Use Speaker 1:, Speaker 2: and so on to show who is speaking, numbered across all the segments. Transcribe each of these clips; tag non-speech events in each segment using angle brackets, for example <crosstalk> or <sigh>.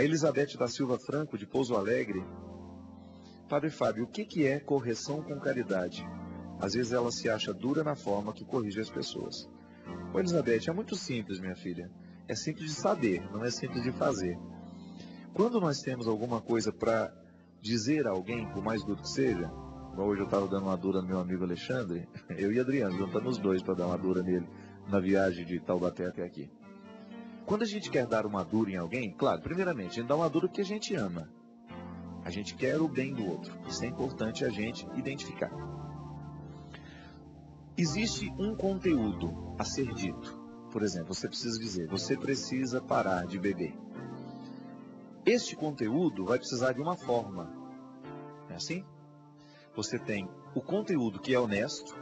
Speaker 1: A Elizabeth da Silva Franco, de Pouso Alegre. Padre Fábio, o que, que é correção com caridade? Às vezes ela se acha dura na forma que corrige as pessoas. Ô Elizabeth, é muito simples, minha filha. É simples de saber, não é simples de fazer. Quando nós temos alguma coisa para dizer a alguém, por mais duro que seja, hoje eu estava dando uma dura no meu amigo Alexandre, <laughs> eu e Adriano, juntamos os dois para dar uma dura nele na viagem de Taubaté até aqui. Quando a gente quer dar uma dura em alguém, claro, primeiramente, a gente dá uma dura porque a gente ama. A gente quer o bem do outro. Isso é importante a gente identificar. Existe um conteúdo a ser dito. Por exemplo, você precisa dizer, você precisa parar de beber. Este conteúdo vai precisar de uma forma. É assim? Você tem o conteúdo que é honesto,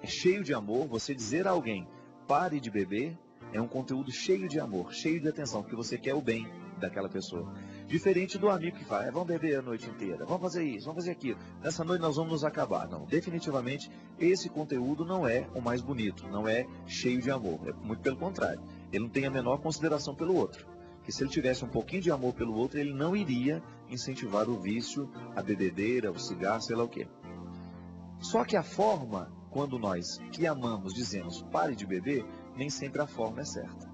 Speaker 1: é cheio de amor. Você dizer a alguém, pare de beber, é um conteúdo cheio de amor, cheio de atenção, porque você quer o bem daquela pessoa. Diferente do amigo que fala, é, vamos beber a noite inteira, vamos fazer isso, vamos fazer aquilo. Nessa noite nós vamos nos acabar. Não, definitivamente esse conteúdo não é o mais bonito, não é cheio de amor. É muito pelo contrário. Ele não tem a menor consideração pelo outro. Que se ele tivesse um pouquinho de amor pelo outro, ele não iria incentivar o vício, a bebedeira, o cigarro, sei lá o quê. Só que a forma, quando nós que amamos dizemos pare de beber, nem sempre a forma é certa.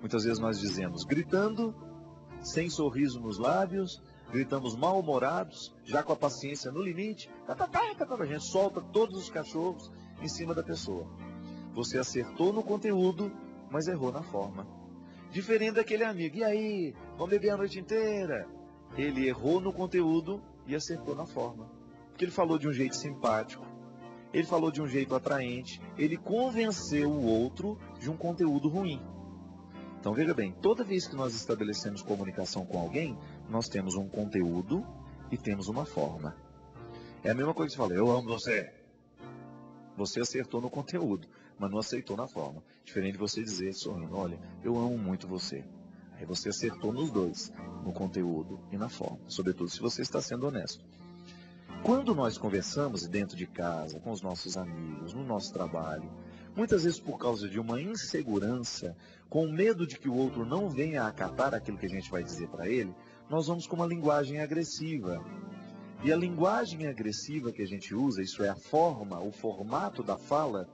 Speaker 1: Muitas vezes nós dizemos gritando, sem sorriso nos lábios, gritamos mal-humorados, já com a paciência no limite, tá, tá, tá, tá, a gente solta todos os cachorros em cima da pessoa. Você acertou no conteúdo, mas errou na forma. Diferente daquele amigo, e aí, vamos beber a noite inteira? Ele errou no conteúdo e acertou na forma. Porque ele falou de um jeito simpático, ele falou de um jeito atraente, ele convenceu o outro de um conteúdo ruim. Então veja bem, toda vez que nós estabelecemos comunicação com alguém, nós temos um conteúdo e temos uma forma. É a mesma coisa que você fala, eu amo você. Você acertou no conteúdo, mas não aceitou na forma. Diferente de você dizer sorrindo, olha, eu amo muito você. Aí você acertou nos dois, no conteúdo e na forma. Sobretudo se você está sendo honesto. Quando nós conversamos dentro de casa, com os nossos amigos, no nosso trabalho, muitas vezes por causa de uma insegurança, com medo de que o outro não venha acatar aquilo que a gente vai dizer para ele, nós vamos com uma linguagem agressiva. E a linguagem agressiva que a gente usa, isso é a forma, o formato da fala,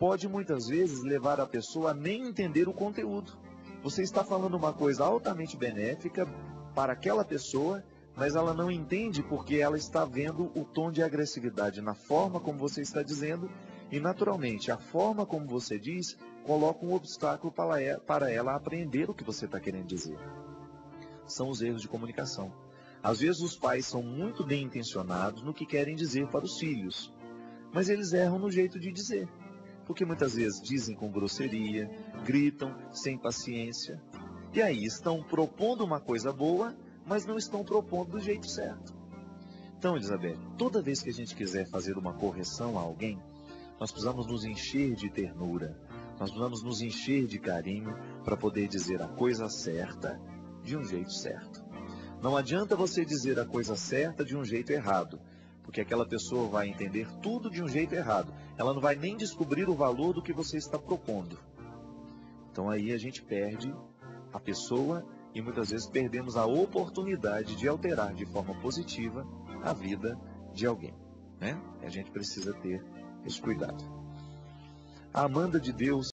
Speaker 1: pode muitas vezes levar a pessoa a nem entender o conteúdo. Você está falando uma coisa altamente benéfica para aquela pessoa mas ela não entende porque ela está vendo o tom de agressividade na forma como você está dizendo e, naturalmente, a forma como você diz coloca um obstáculo para ela aprender o que você está querendo dizer. São os erros de comunicação. Às vezes os pais são muito bem intencionados no que querem dizer para os filhos, mas eles erram no jeito de dizer. Porque muitas vezes dizem com grosseria, gritam, sem paciência. E aí estão propondo uma coisa boa, mas não estão propondo do jeito certo. Então, Elizabeth, toda vez que a gente quiser fazer uma correção a alguém, nós precisamos nos encher de ternura, nós precisamos nos encher de carinho para poder dizer a coisa certa de um jeito certo. Não adianta você dizer a coisa certa de um jeito errado, porque aquela pessoa vai entender tudo de um jeito errado. Ela não vai nem descobrir o valor do que você está propondo. Então aí a gente perde a pessoa e muitas vezes perdemos a oportunidade de alterar de forma positiva a vida de alguém. Né? A gente precisa ter esse cuidado. A Amanda de Deus